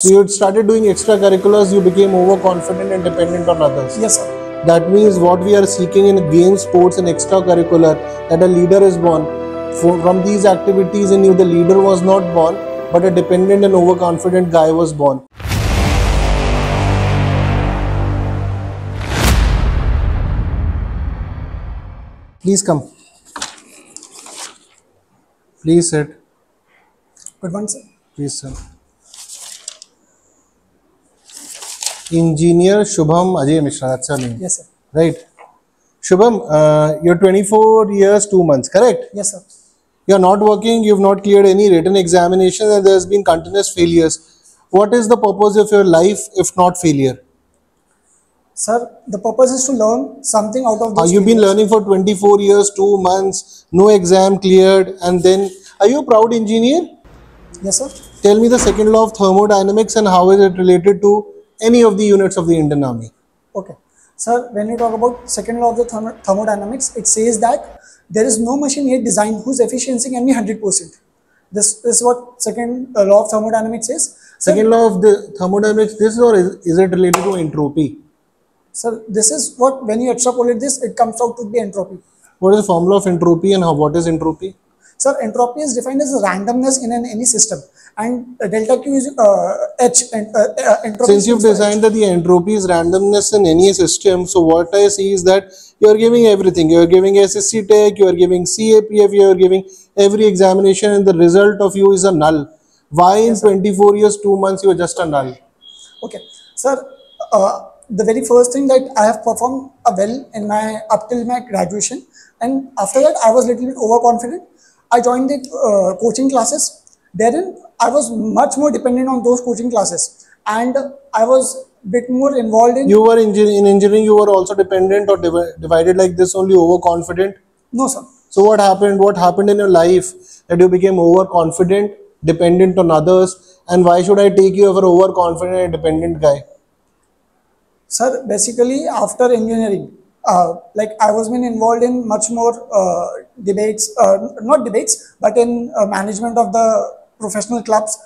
So you started doing extracurriculars, you became overconfident and dependent on others. Yes, sir. That means what we are seeking in games, sports, and extracurricular that a leader is born. From these activities in you, the leader was not born, but a dependent and overconfident guy was born. Please come. Please sit. But one sir. Please sir. engineer Shubham Ajay Mishra. That's your name. Yes, sir. Right. Shubham, uh, you're 24 years, 2 months, correct? Yes, sir. You're not working, you've not cleared any written examination, and there's been continuous failures. What is the purpose of your life if not failure? Sir, the purpose is to learn something out of uh, this. Are you been learning for 24 years, 2 months, no exam cleared, and then are you a proud engineer? Yes, sir. Tell me the second law of thermodynamics and how is it related to any of the units of the Indian Army. Okay. Sir, when you talk about second law of the thermo thermodynamics, it says that there is no machine yet designed whose efficiency can be 100%. This is what second uh, law of thermodynamics is. Second law of the thermodynamics, this or is, is it related to entropy? Sir, this is what when you extrapolate this, it comes out to be entropy. What is the formula of entropy and how, what is entropy? Sir, entropy is defined as randomness in an, any system and delta Q is uh, H. And, uh, uh, Since you've designed H. that the entropy is randomness in any system, so what I see is that you're giving everything. You're giving SSC Tech, you're giving CAPF, you're giving every examination and the result of you is a null. Why yes, in 24 years, 2 months, you are just a null? Okay. Sir, uh, the very first thing that I have performed uh, well in my up till my graduation and after that I was little bit overconfident I joined the uh, coaching classes. Therein, I was much more dependent on those coaching classes, and I was bit more involved in. You were in, in engineering. You were also dependent or div divided like this, only overconfident. No, sir. So what happened? What happened in your life that you became overconfident, dependent on others, and why should I take you over overconfident and dependent guy? Sir, basically after engineering, uh, like I was been involved in much more uh, debates, uh, not debates, but in uh, management of the professional clubs.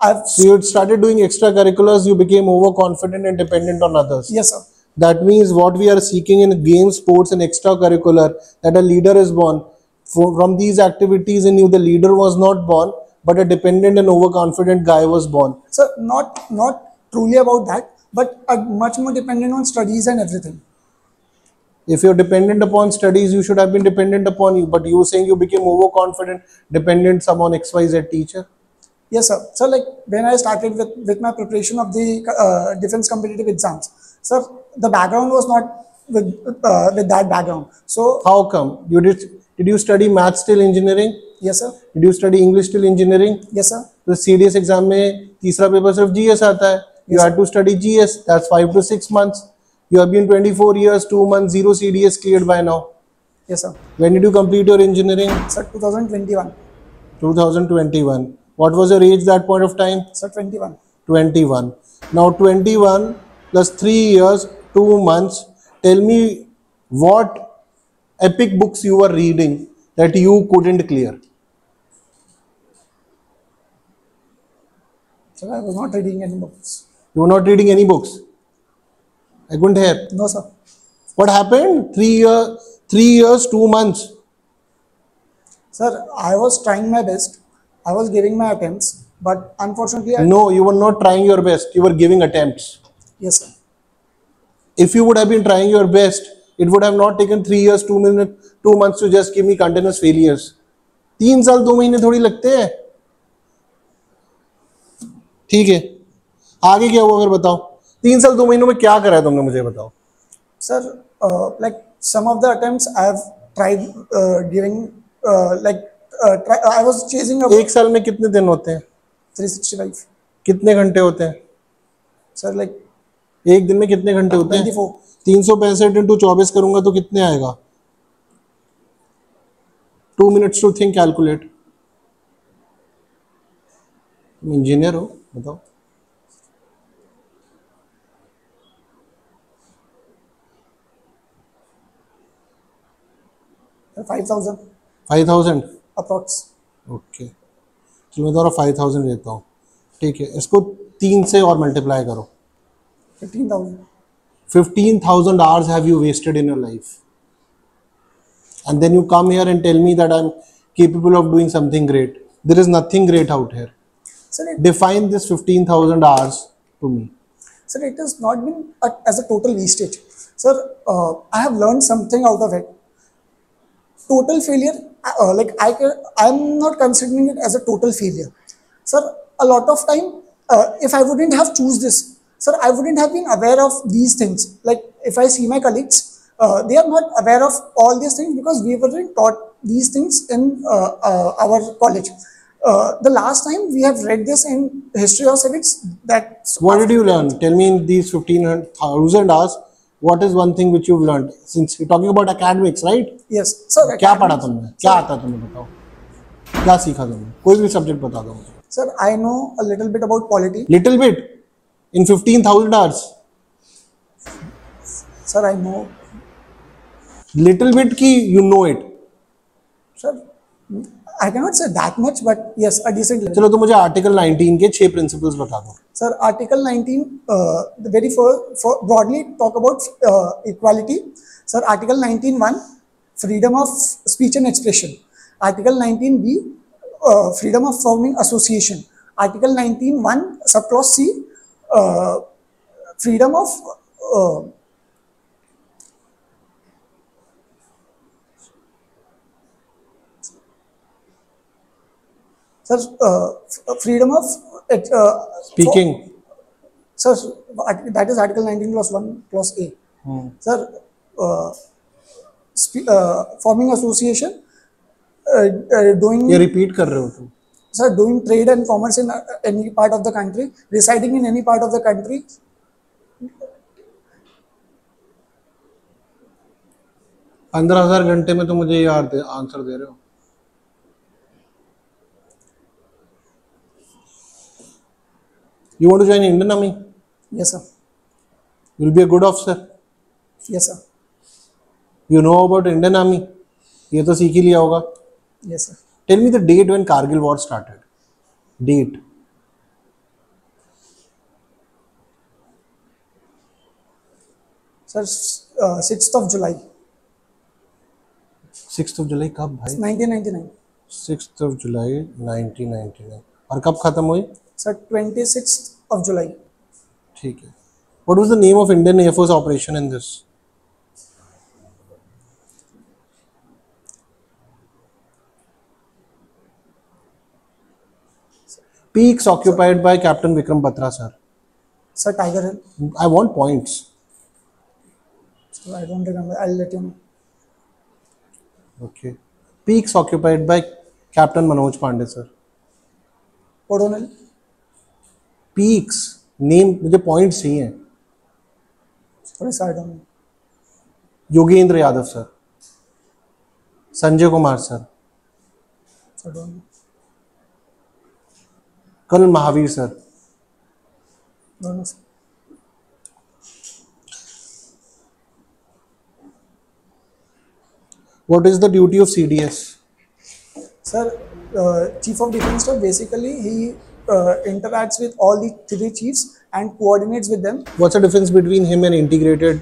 I've so you started doing extracurriculars, you became overconfident and dependent on others. Yes, sir. That means what we are seeking in games, sports and extracurricular, that a leader is born. For, from these activities in you, the leader was not born, but a dependent and overconfident guy was born. So not, not truly about that, but uh, much more dependent on studies and everything if you're dependent upon studies you should have been dependent upon you but you saying you became overconfident dependent some on xyz teacher yes sir so like when i started with with my preparation of the uh, defense competitive exams sir the background was not with uh, with that background so how come you did did you study maths till engineering yes sir did you study english till engineering yes sir the cds exam mein third paper of gs aata hai you yes, had to study gs that's 5 to 6 months you have been 24 years, 2 months, 0 CDS cleared by now. Yes, sir. When did you complete your engineering? Sir, 2021. 2021. What was your age that point of time? Sir, 21. 21. Now, 21 plus 3 years, 2 months. Tell me what epic books you were reading that you couldn't clear. Sir, I was not reading any books. You were not reading any books? I couldn't hear. No, sir. What happened? Three year, three years, two months. Sir, I was trying my best. I was giving my attempts, but unfortunately, I no, you were not trying your best. You were giving attempts. Yes, sir. If you would have been trying your best, it would have not taken three years, two minutes, two months to just give me continuous failures. Three years, two months, थोड़ी लगते हैं ठीक है आगे क्या हुआ अगर बताओ तीन साल दो महीनों में क्या करा है तुमने मुझे बताओ sir like some of the attempts I have tried during like I was chasing एक साल में कितने दिन होते हैं 365 कितने घंटे होते हैं सर लाइक like, एक दिन में कितने घंटे होते हैं तीन सौ पैंसठ इंटू चौबीस करूंगा तो कितने आएगा two minutes to think calculate engineer हो बताओ उटर sir it I have total failure, uh, uh like I can, I'm not considering it as a total failure. Sir, a lot of time, uh, if I wouldn't have choose this, sir, I wouldn't have been aware of these things. Like if I see my colleagues, uh, they are not aware of all these things because we weren't taught these things in uh, uh, our college. Uh, the last time we have read this in history of civics that what did you learn tell me in these 1500 hours what is one thing which you've learned since you're talking about academics right yes sir क्या पढ़ा तुमने क्या आता तुम्हें बताओ क्या सीखा तुमने कोई भी सब्जेक्ट बता दो मुझे sir I know a little bit about polity little bit in 15000 hours sir I know little bit की you know it sir I can not say that much but yes a decent चलो तो मुझे article 19 के छह principles बता दो Sir, Article 19, uh, the very first, for broadly talk about uh, equality. Sir, Article 19.1, freedom of speech and expression. Article 19b, uh, freedom of forming association. Article 19.1, subclause c, uh, freedom of uh, Sir, freedom of speaking. So, sir, that is Article 19, clause 1, clause A. Hmm. Sir, forming association, doing. ये repeat कर रहे हो तुम. Sir, doing trade and commerce in any part of the country, residing in any part of the country, पंद्रह हजार घंटे में तो मुझे ये आंसर दे रहे हो You want to join Indian Army? Yes, sir. You'll be a good officer. Yes, sir. You know about Indian Army? ये तो सीख ही लिया होगा yes sir tell me the date when kargil war started date sir six of July six of July कब भाई 1999 six of जुलाई 1999 और कब खत्म हुई sir 26th of July. Okay. What was the name of Indian Air Force operation in this? Peaks occupied by Captain Vikram Batra, sir. Sir, Tiger Hill. I want points. So I don't remember. I'll let you know. Okay. Peaks occupied by Captain Manoj Pandey, sir. Odonel. Peaks name मुझे points है Yogendra Yadav sir Sanjay Kumar sir कल Mahavir sir what is the duty of C D S sir chief of defence basically he Uh, interacts with all the three chiefs and coordinates with them. What's the difference between him and integrated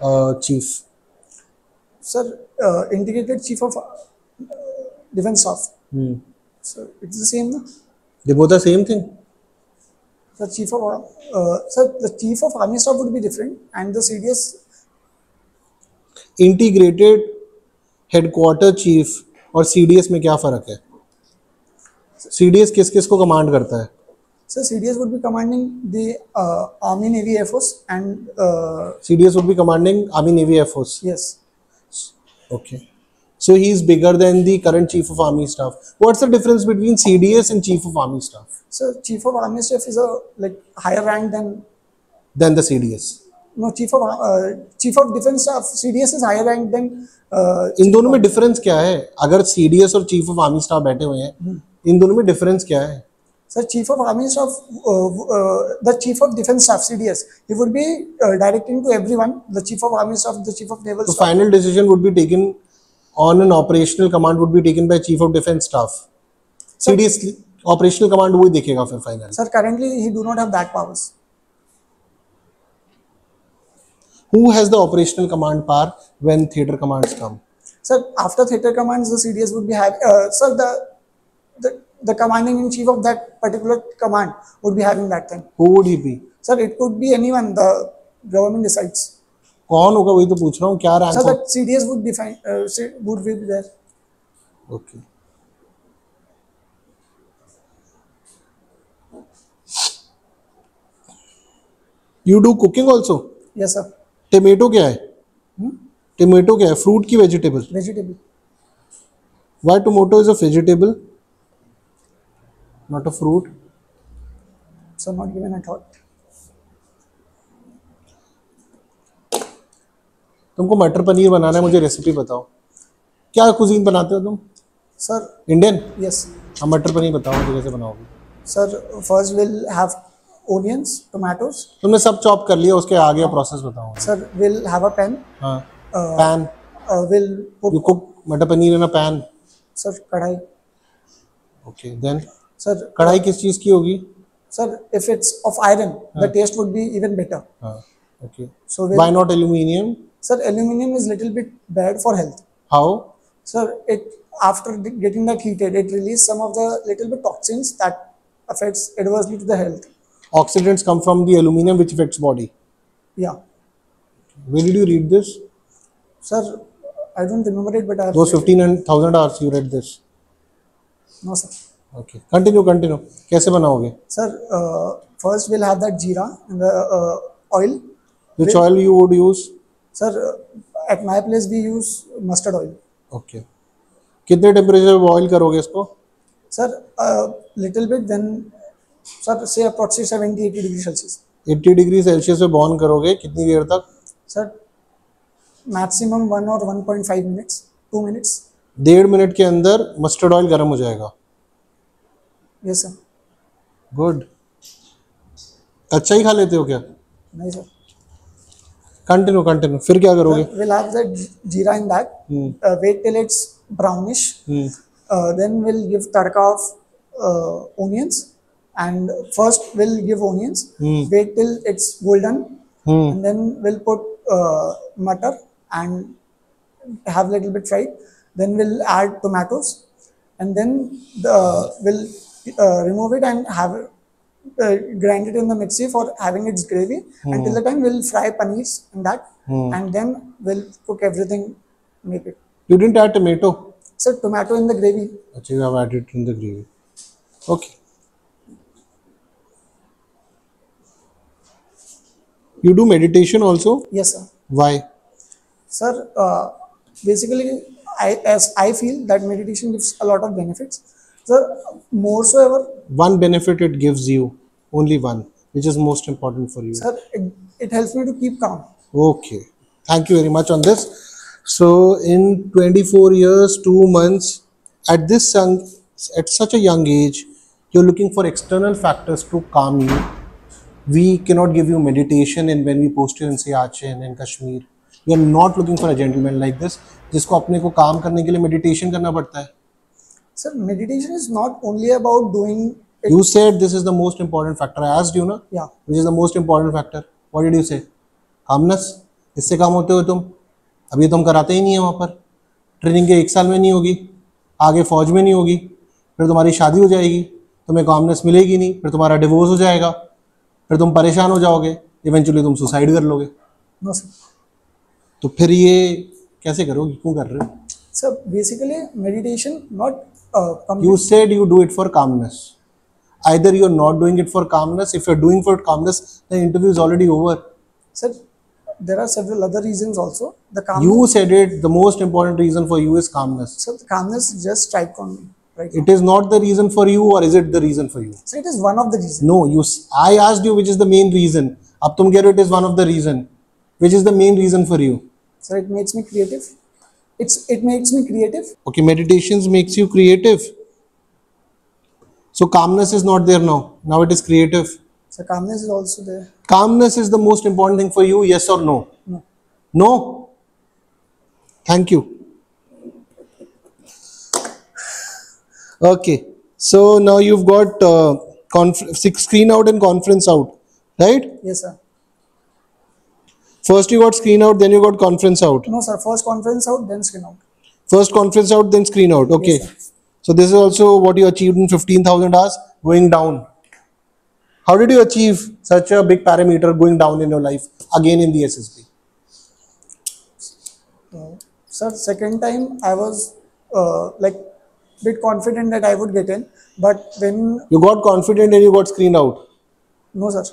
uh, chief? Sir, uh, integrated chief of defense staff. Hmm. So it's the same. They both are same thing. The chief of uh, sir, the chief of army staff would be different, and the CDS integrated headquarter chief or CDS? D में क्या फ़र्क है CDS किस किस को command करता है sir CDS would be commanding the army navy air and CDS would be commanding army navy air yes okay so he is bigger than the current chief of army staff what's the difference between CDS and chief of army staff sir chief of army staff is a like higher rank than than the CDS no chief of chief of defence staff CDS is higher rank than इन दोनों में difference क्या है अगर CDS और chief of army staff बैठे हुए हैं hmm. इन दोनों में डिफरेंस क्या है sir chief of army the chief of defence staff CDS he would be directing to everyone the chief of army of the chief of naval final decision would be taken on an operational command would be taken by chief of defence staff CDS operational command वो देखेगा फिर final sir currently he do not have that powers who has the operational command power when theatre commands come sir after theatre commands the CDS would be have sir the the, the commanding in chief of that particular command would be having that thing. Who would he be? Sir, it could be anyone. The government decides. कौन होगा वही तो पूछ रहा हूँ क्या rank sir CDS would define would be there okay you do cooking also yes sir tomato क्या है टोमेटो क्या है फ्रूट की vegetable vegetable why tomato is a vegetable not a fruit so not given a thought तुमको मटर पनीर बनाना है मुझे recipe बताओ क्या कुजीन बनाते हो तुम सर इंडियन यस हाँ मटर पनीर बताओ मुझे कैसे बनाओगे sir first will have onions tomatoes तुमने सब चॉप कर लिया उसके आगे प्रोसेस हाँ। बताओ sir will have a pan हाँ pan will you cook matar paneer in a pan sir kadhai okay then sir कढ़ाई किस चीज की होगी sir if it's of iron the taste would be even better okay so why not aluminium sir aluminium is little bit bad for health how sir it after getting that heated it release some of the little bit toxins that affects adversely to the health oxidants come from the aluminium which affects body या where did you read this sir I don't remember it but I 15000 hours you read this no sir okay continue continue कैसे बनाओगे sir first will have that jeera oil which oil you would use sir at my place we use mustard oil okay कितने temperature पे boil करोगे इसको sir little bit then sir से approximately 70 80 degree Celsius 80 degree Celsius पे बॉन करोगे कितनी देर तक सर मैक्सिमम 1 और 1.5 मिनट्स 2 मिनट्स डेढ़ मिनट के अंदर मस्टर्ड ऑयल गर्म हो जाएगा यस सर गुड अच्छा ही खा लेते हो क्या नहीं सर कंटिन्यू कंटिन्यू फिर क्या करोगे will have the jeera in that wait till it's brownish then will give tadka of onions and first we'll give onions mm. wait till it's golden mm. and then we'll put uh, mutter and have a little bit fried then we'll add tomatoes and then the, we'll uh, remove it and have uh, grind it in the mixie for having its gravy. Mm. Until the time we'll fry paneer in that, mm. and then we'll cook everything, Maybe You didn't add tomato. So tomato in the gravy. I think I've added in the gravy. Okay. You do meditation also? Yes, sir. Why? Sir, uh, basically, I, as I feel that meditation gives a lot of benefits Sir, more so ever. One benefit it gives you, only one, which is most important for you. Sir, it, it helps me to keep calm. Okay. Thank you very much on this. So in 24 years, two months, at this young, at such a young age, you're looking for external factors to calm you. We cannot give you meditation and when we post you in Siachen and Kashmir. We are not looking for a gentleman like this, जिसको अपने को काम करने के लिए meditation करना पड़ता है Sir, meditation is not only about doing. It. You said this is the most important factor. I asked you, na? Yeah. Which is the most important factor? What did you say? Calmness. इससे काम होते हो तुम अब ये तुम कराते ही नहीं है वहाँ पर ट्रेनिंग के एक साल में नहीं होगी आगे फौज में नहीं होगी फिर तुम्हारी शादी हो जाएगी तुम्हें कामनेस मिलेगी नहीं फिर तुम्हारा डिवोर्स हो जाएगा फिर तुम परेशान हो जाओगे इवेंचुअली तुम सुसाइड कर लोगे तो फिर ये कैसे करोगे क्यों कर रहे हो sir basically meditation not Uh, you said you do it for calmness. Either you're not doing it for calmness. If you're doing for calmness, the interview is already over. Sir, there are several other reasons also. The calmness. You said it. The most important reason for you is calmness. Sir, the calmness just strike on me. Right it is not the reason for you or is it the reason for you so it is one of the reasons no you i asked you which is the main reason ab tum keh it is one of the reason which is the main reason for you sir it makes me creative it's it makes me creative. Okay, meditations makes you creative. So calmness is not there now. Now it is creative. So calmness is also there. Calmness is the most important thing for you, yes or no? No. No. Thank you. Okay. So now you've got uh, six screen out and conference out, right? Yes, sir. First you got screen out, then you got conference out. No, sir. First conference out, then screen out. First conference out, then screen out. Okay. Yes, so this is also what you achieved in 15,000 hours going down. How did you achieve such a big parameter going down in your life again in the SSB? Uh, sir, second time I was uh, like bit confident that I would get in, but when you got confident and you got screen out. No, sir.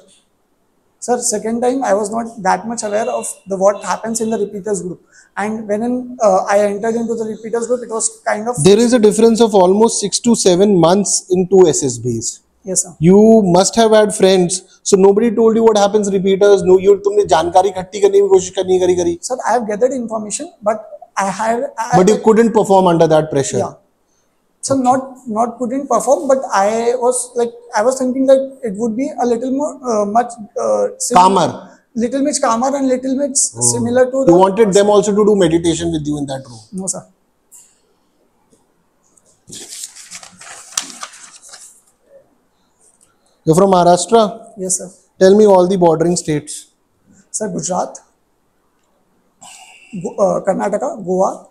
Sir, second time I was not that much aware of the what happens in the repeaters group. And when uh, I entered into the repeaters group, it was kind of... There is a difference of almost 6 to 7 months in two SSBs. Yes, sir. You must have had friends. So nobody told you what happens repeaters. No, you तुमने जानकारी इकट्ठी करने की कोशिश करनी करी करी. Sir, I have gathered information, but I have... I but you couldn't perform under that pressure. Yeah. So not not couldn't perform, but I was like I was thinking that it would be a little more uh, much uh, calmer, little bit calmer and little bit hmm. similar to. You the wanted person. them also to do meditation with you in that room. No sir. You're from Maharashtra. Yes sir. Tell me all the bordering states. Sir, Gujarat, Go, uh, Karnataka, Goa,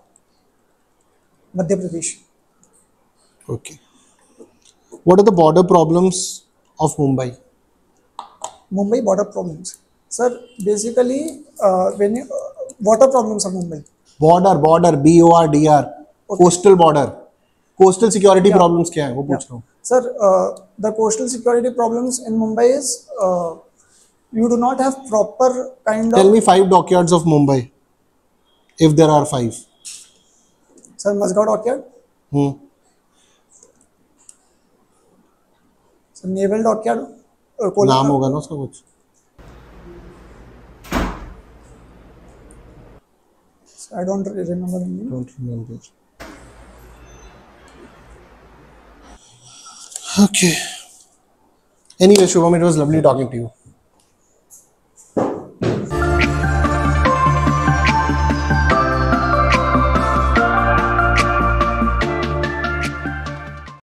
Madhya Pradesh. Okay. What are the border problems of Mumbai? Mumbai border problems. Sir, basically, uh, when you, uh, what are problems of Mumbai? Border, border, B O R D R, okay. coastal border. Coastal security problems क्या है वो पूछ रहा हूँ sir the coastal security problems in Mumbai is you do not have proper kind tell of me five dockyards of mumbai if there are five sir mazgaon dockyard hmm sir naval dock क्या और नाम होगा ना उसका कुछ I don't remember the name. Don't remember. Okay. Anyway, Shubham, it was lovely talking to you.